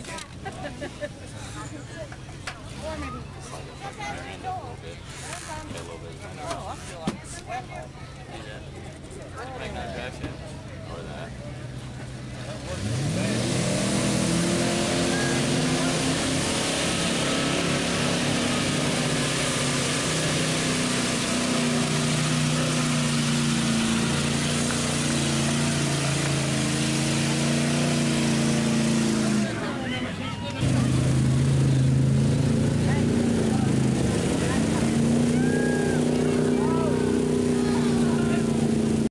or maybe.